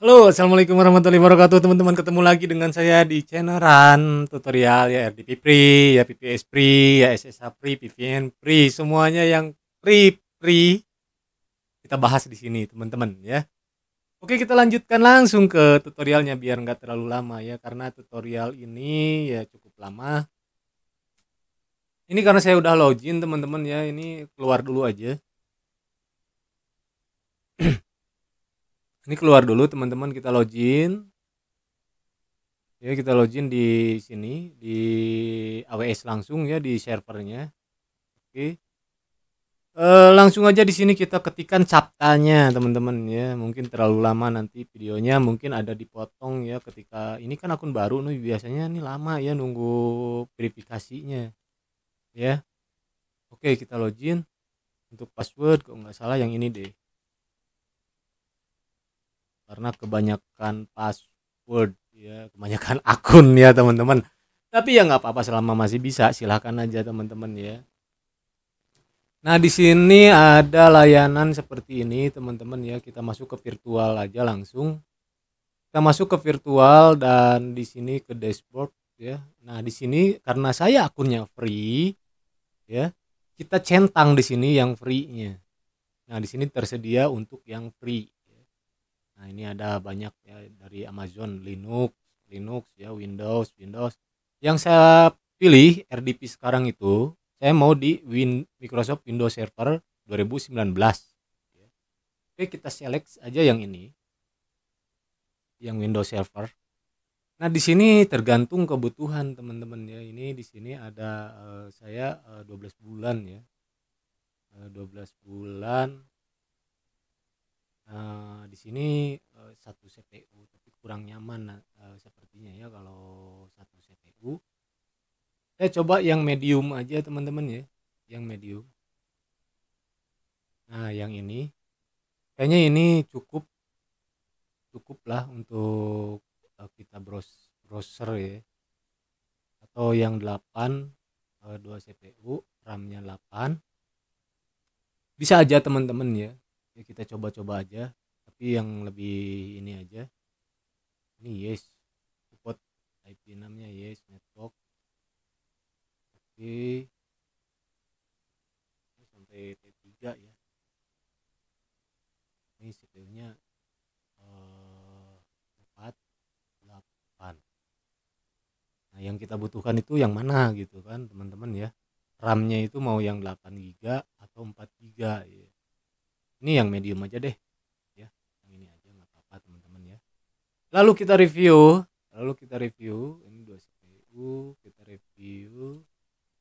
Halo, assalamualaikum warahmatullahi wabarakatuh teman-teman ketemu lagi dengan saya di channel Ran tutorial ya RDP Free ya PPS Free ya SSH Free PVN Free semuanya yang free free kita bahas di sini teman-teman ya. Oke kita lanjutkan langsung ke tutorialnya biar nggak terlalu lama ya karena tutorial ini ya cukup lama. Ini karena saya udah login teman-teman ya ini keluar dulu aja. ini keluar dulu teman-teman kita login. Ya kita login di sini di AWS langsung ya di servernya. Oke. E, langsung aja di sini kita ketikkan captanya teman-teman ya. Mungkin terlalu lama nanti videonya mungkin ada dipotong ya ketika ini kan akun baru nih biasanya ini lama ya nunggu verifikasinya ya. Oke kita login. Untuk password kok nggak salah yang ini deh karena kebanyakan password ya kebanyakan akun ya teman-teman. Tapi ya nggak apa-apa selama masih bisa silahkan aja teman-teman ya. Nah di sini ada layanan seperti ini teman-teman ya. Kita masuk ke virtual aja langsung. Kita masuk ke virtual dan di sini ke dashboard ya. Nah di sini karena saya akunnya free ya kita centang di sini yang free-nya. Nah di sini tersedia untuk yang free Nah, ini ada banyak ya dari Amazon, Linux, Linux ya, Windows, Windows. Yang saya pilih RDP sekarang itu saya mau di Win Microsoft Windows Server 2019. Oke, kita select aja yang ini. Yang Windows Server. Nah, di sini tergantung kebutuhan teman-teman ya. Ini di sini ada uh, saya uh, 12 bulan ya. Uh, 12 bulan uh, di sini uh, satu CPU tapi kurang nyaman uh, sepertinya ya kalau satu CPU saya coba yang medium aja teman-teman ya. Yang medium. Nah yang ini. Kayaknya ini cukup cukup lah untuk uh, kita browse browser ya. Atau yang 8 uh, 2 CPU RAM-nya 8 bisa aja teman-teman ya ya kita coba-coba aja. Tapi yang lebih ini aja. Ini yes. Support IP 6 nya yes network. Oke. Sampai T3 ya. Ini CPU nya eh, 4 8 nah yang kita butuhkan itu yang mana gitu kan teman-teman ya? RAM nya itu mau yang 8 GB atau 4 GB ya ini yang medium aja deh. Ya yang ini aja nggak apa-apa teman-teman ya. Lalu kita review lalu kita review ini dua CPU kita review.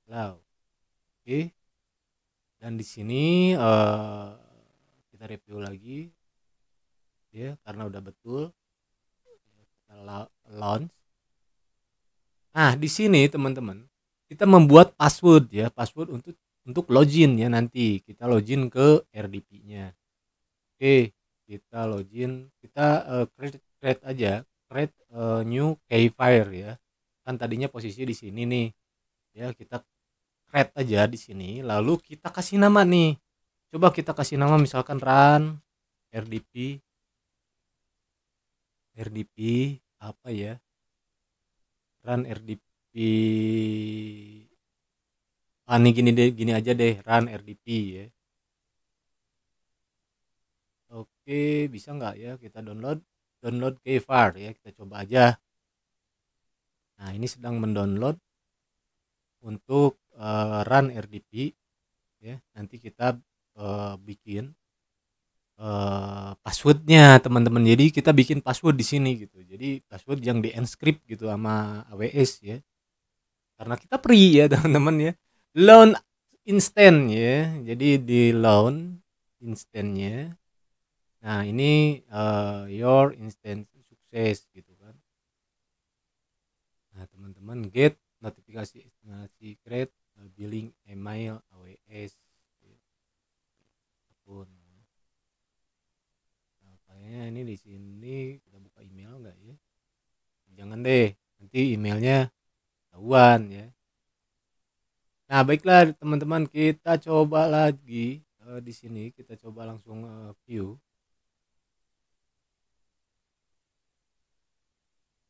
Lalu oke. Dan di sini uh, kita review lagi. Ya karena udah betul. Kita launch. Nah di sini teman-teman kita membuat password ya password untuk untuk login ya nanti kita login ke RDP-nya. Oke, kita login, kita uh, create, create aja, create uh, new keyfire ya. Kan tadinya posisi di sini nih. Ya, kita create aja di sini, lalu kita kasih nama nih. Coba kita kasih nama misalkan run RDP RDP apa ya? Run RDP ah nih gini deh gini aja deh run RDP ya. Oke bisa nggak ya kita download? Download keyfire ya kita coba aja. Nah ini sedang mendownload untuk uh, run RDP ya. Nanti kita uh, bikin uh, passwordnya teman-teman. Jadi kita bikin password di sini gitu. Jadi password yang di encrypt gitu sama AWS ya. Karena kita free ya teman-teman ya loan instant ya jadi di loan instantnya nah ini uh, your instant sukses gitu kan. Nah teman-teman get notifikasi estimasi create uh, billing email AWS akun nah, kayaknya ini di sini kita buka email enggak ya? Jangan deh nanti emailnya tahuan ya Nah, baiklah teman-teman, kita coba lagi uh, di sini, kita coba langsung uh, view.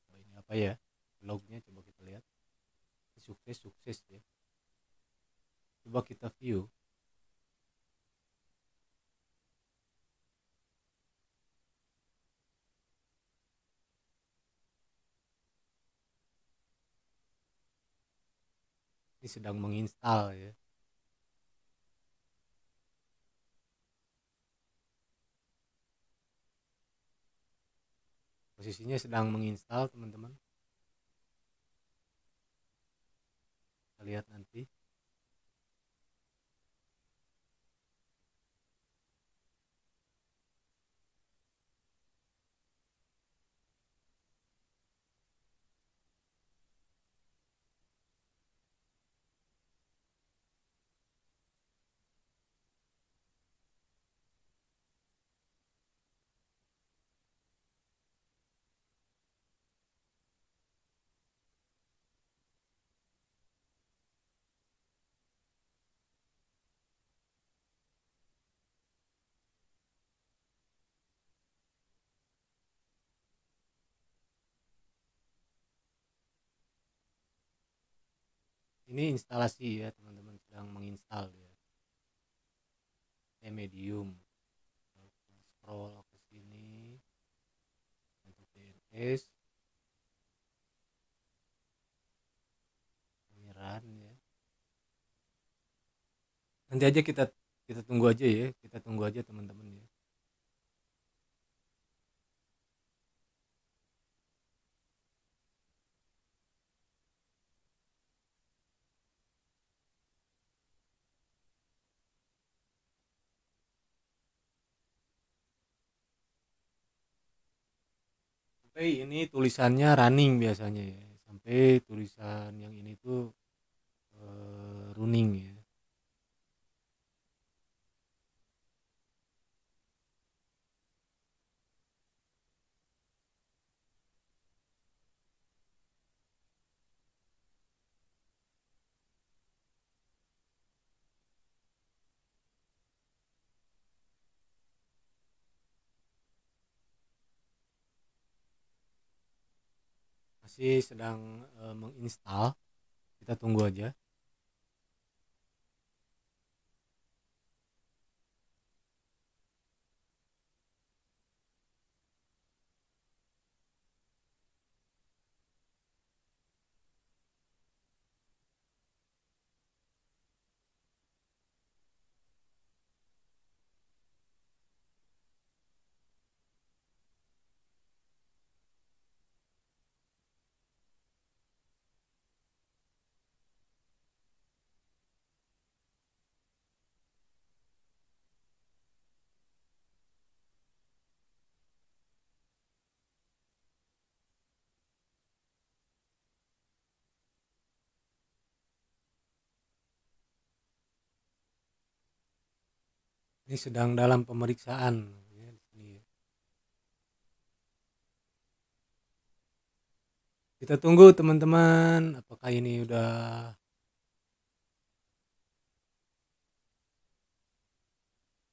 Ini apa ya? Lognya coba kita lihat. Sukses, sukses ya. Coba kita view. Ini sedang menginstal ya. Posisinya sedang menginstal teman-teman. Kita lihat nanti ini instalasi ya teman-teman sedang menginstal ya. Medium. Scroll ke sini. Untuk DNS run ya. Nanti aja kita kita tunggu aja ya kita tunggu aja teman-teman ya sampai ini tulisannya running biasanya ya. Sampai tulisan yang ini tuh uh, running ya masih sedang uh, menginstal. Kita tunggu aja ini sedang dalam pemeriksaan ya, kita tunggu teman-teman apakah ini udah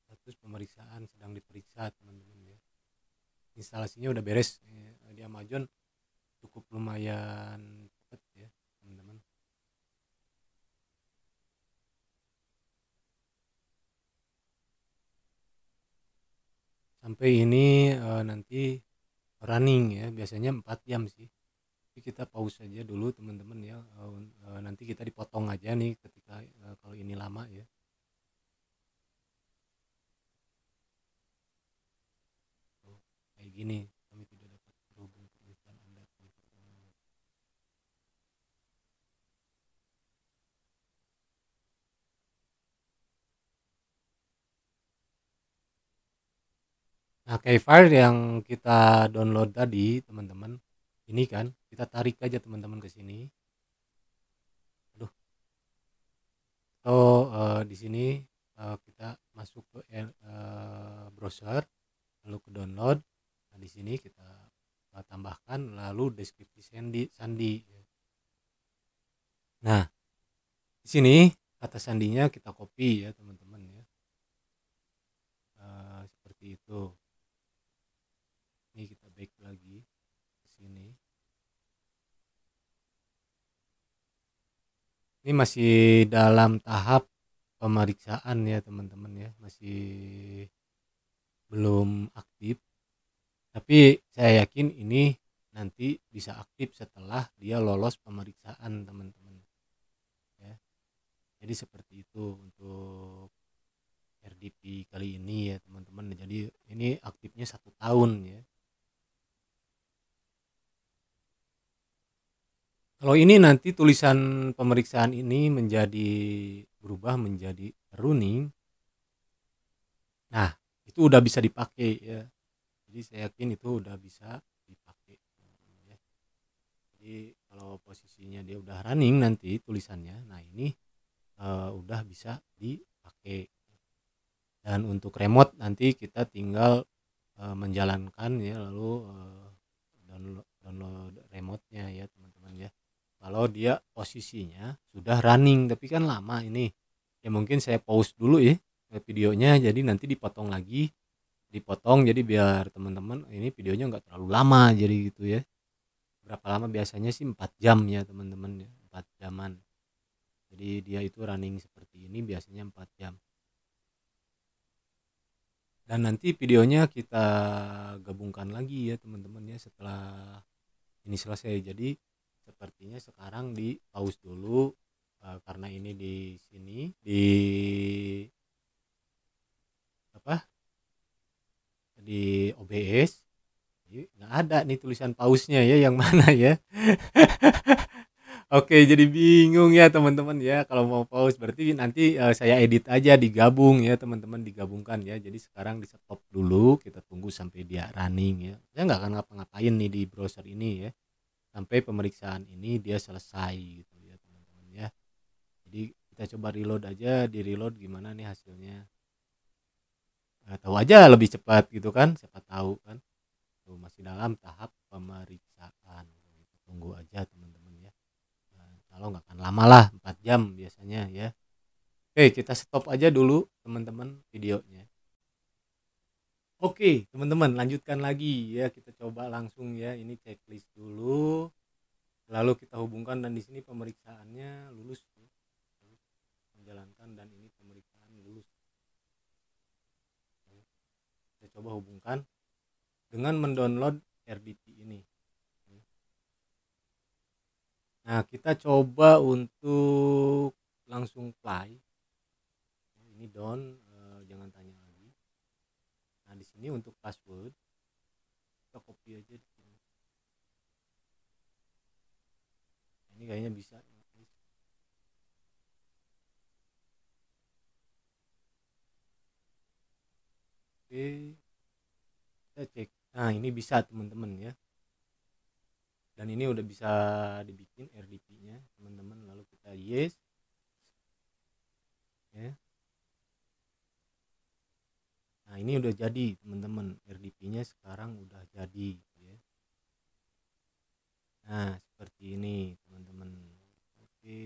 status pemeriksaan sedang diperiksa teman-teman ya. Instalasinya udah beres di Amazon. Cukup lumayan cepet ya teman-teman sampai ini uh, nanti running ya biasanya 4 jam sih. Jadi kita pause aja dulu teman-teman ya uh, uh, nanti kita dipotong aja nih ketika uh, kalau ini lama ya. Kayak gini Nah, file yang kita download tadi, teman-teman, ini kan kita tarik aja teman-teman ke sini. Aduh. Atau uh, di sini uh, kita masuk ke uh, browser, lalu ke download. Nah, di sini kita tambahkan lalu deskripsi sandi sandi. Nah, di sini kata sandinya kita copy ya, teman-teman ya. Uh, seperti itu baik lagi di sini. Ini masih dalam tahap pemeriksaan ya teman-teman ya. Masih belum aktif. Tapi saya yakin ini nanti bisa aktif setelah dia lolos pemeriksaan teman-teman. Ya. jadi seperti itu untuk RDP kali ini ya teman-teman. Jadi ini aktifnya satu tahun ya. Kalau ini nanti tulisan pemeriksaan ini menjadi berubah menjadi running. Nah itu udah bisa dipakai ya. Jadi saya yakin itu udah bisa dipakai. Jadi kalau posisinya dia udah running nanti tulisannya nah ini uh, udah bisa dipakai. Dan untuk remote nanti kita tinggal uh, menjalankan ya lalu uh, download download remote-nya ya ya kalau dia posisinya sudah running tapi kan lama ini. Ya mungkin saya pause dulu ya videonya jadi nanti dipotong lagi. Dipotong jadi biar teman-teman ini videonya nggak terlalu lama jadi gitu ya. Berapa lama? Biasanya sih 4 jam ya teman-teman ya 4 jaman. Jadi dia itu running seperti ini biasanya 4 jam. Dan nanti videonya kita gabungkan lagi ya teman-teman ya setelah ini selesai. Jadi sepertinya sekarang di pause dulu uh, karena ini di sini di apa? Di OBS nggak ada nih tulisan pausnya ya yang mana ya. Oke jadi bingung ya teman-teman ya kalau mau pause. Berarti nanti uh, saya edit aja digabung ya teman-teman digabungkan ya. Jadi sekarang di stop dulu kita tunggu sampai dia running ya. Saya nggak akan ngapa-ngapain nih di browser ini ya sampai pemeriksaan ini dia selesai gitu ya teman-teman ya. Jadi kita coba reload aja di reload gimana nih hasilnya? Nggak tahu aja lebih cepat gitu kan siapa tahu kan. Tuh masih dalam tahap pemeriksaan. Tunggu aja teman-teman ya. Nah, kalau nggak akan lama lah 4 jam biasanya ya. Oke kita stop aja dulu teman-teman videonya oke teman-teman lanjutkan lagi ya. Kita coba langsung ya. Ini checklist dulu. Lalu kita hubungkan dan di sini pemeriksaannya lulus menjalankan dan ini pemeriksaan lulus. Kita coba hubungkan dengan mendownload RDP ini. Nah kita coba untuk langsung play ini down uh, jangan tanya lagi nah sini untuk password. Kita copy aja di sini. Ini kayaknya bisa. Oke. Kita cek. Nah ini bisa teman-teman ya. Dan ini udah bisa dibikin RDP nya teman-teman. Lalu kita yes. Ya nah ini udah jadi teman-teman. RDP nya sekarang udah jadi ya. Nah seperti ini teman-teman. Oke.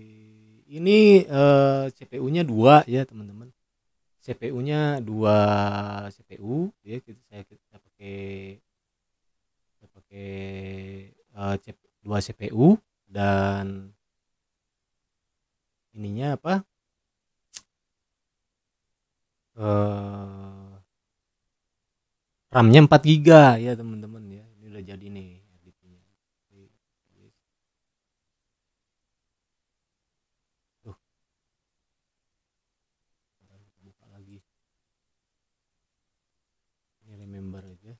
Ini eh, CPU nya dua ya teman-teman. CPU-nya dua CPU ya. Kita saya kita pakai kita pakai uh, dua CPU dan ininya apa? Uh, RAM-nya 4 GB ya teman-teman ya. Ini udah jadi nih member aja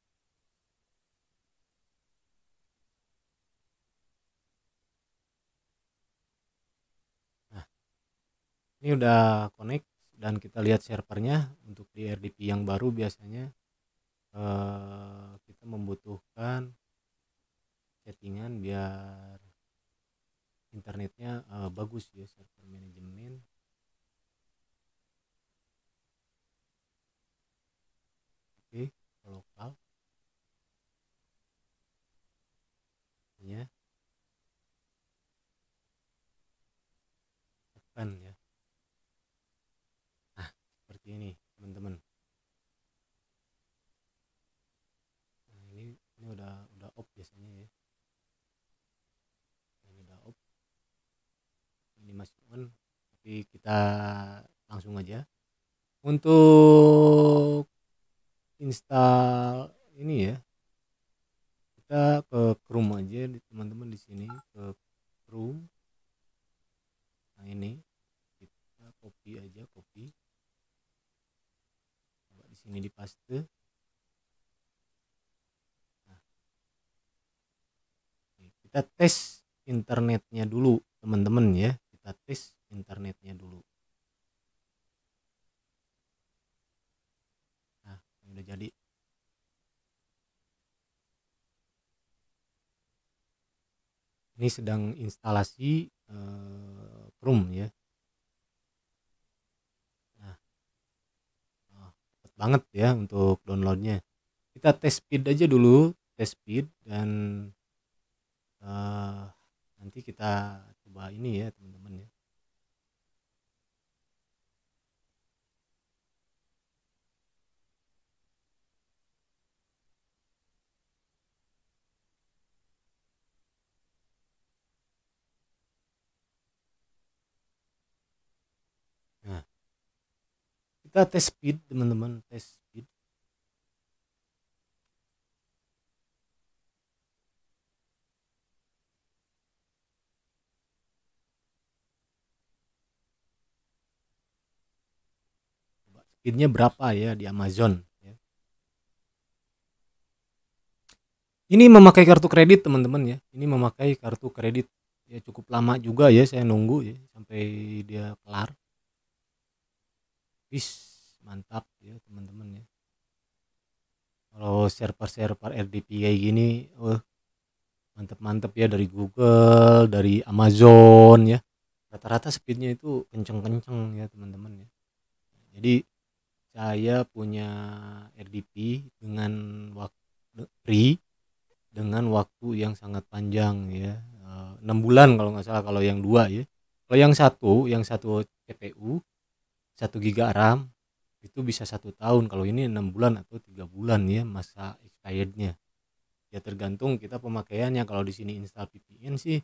nah ini udah connect dan kita lihat servernya. Untuk di RDP yang baru biasanya eh, kita membutuhkan settingan biar internetnya eh, bagus ya server manajemen. Oke lokal. Ya. Tekan ya nah seperti ini teman-teman nah ini ini udah udah off biasanya ya ini udah off ini masih on kita langsung aja. Untuk install ini ya kita ke Chrome aja teman-teman di sini ke Chrome. Nah ini kita copy aja copy. Coba di sini dipaste. Nah, kita tes internetnya dulu teman-teman ya. Kita tes internetnya dulu. Udah jadi. Ini sedang instalasi uh, Chrome ya. Nah oh, cepet banget ya untuk downloadnya. Kita tes speed aja dulu tes speed dan uh, nanti kita coba ini ya teman-teman ya kita tes speed teman-teman tes speed. Speednya berapa ya di Amazon ya. ini memakai kartu kredit teman-teman ya. Ini memakai kartu kredit. Ya cukup lama juga ya saya nunggu ya sampai dia kelar Wis mantap ya teman-teman ya. Kalau server-server RDP kayak gini, uh, mantep-mantep ya dari Google, dari Amazon ya. Rata-rata speednya itu kenceng-kenceng ya teman-teman ya. Jadi saya punya RDP dengan waktu free dengan waktu yang sangat panjang ya eh, enam bulan kalau nggak salah kalau yang dua ya kalau yang satu yang satu CPU satu giga RAM itu bisa satu tahun. Kalau ini enam bulan atau tiga bulan ya masa expirednya. Ya tergantung kita pemakaiannya. Kalau di sini install VPN sih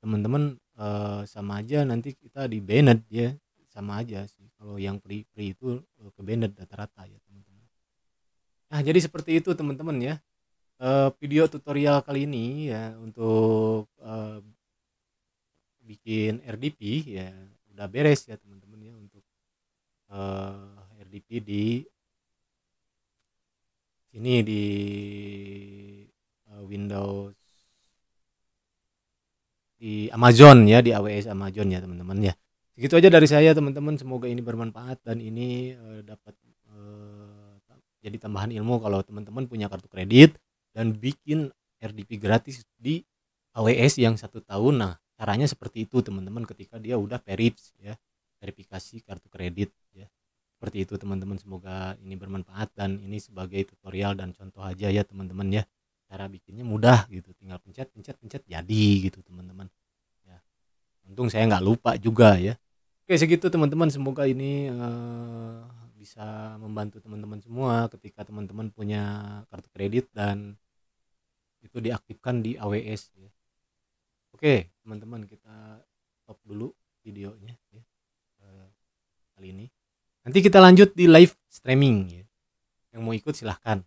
teman-teman eh, sama aja nanti kita di banned ya. Sama aja sih. Kalau yang free free itu eh, ke banned rata-rata ya teman-teman. Nah jadi seperti itu teman-teman ya. Eh, video tutorial kali ini ya untuk eh, bikin RDP ya udah beres ya teman-teman uh, eh, RDP di sini di uh, Windows di Amazon ya di AWS Amazon ya teman-teman ya. Segitu aja dari saya teman-teman. Semoga ini bermanfaat dan ini uh, dapat uh, jadi tambahan ilmu kalau teman-teman punya kartu kredit dan bikin RDP gratis di AWS yang satu tahun. Nah caranya seperti itu teman-teman ketika dia udah perits ya verifikasi kartu kredit seperti itu teman-teman. Semoga ini bermanfaat dan ini sebagai tutorial dan contoh aja ya teman-teman ya. Cara bikinnya mudah gitu. Tinggal pencet pencet pencet jadi gitu teman-teman. Ya. Untung saya nggak lupa juga ya. Oke segitu teman-teman. Semoga ini uh, bisa membantu teman-teman semua ketika teman-teman punya kartu kredit dan itu diaktifkan di AWS ya. Oke, teman-teman kita stop dulu videonya ya. Kali ini. Nanti kita lanjut di live streaming ya. Yang mau ikut silahkan.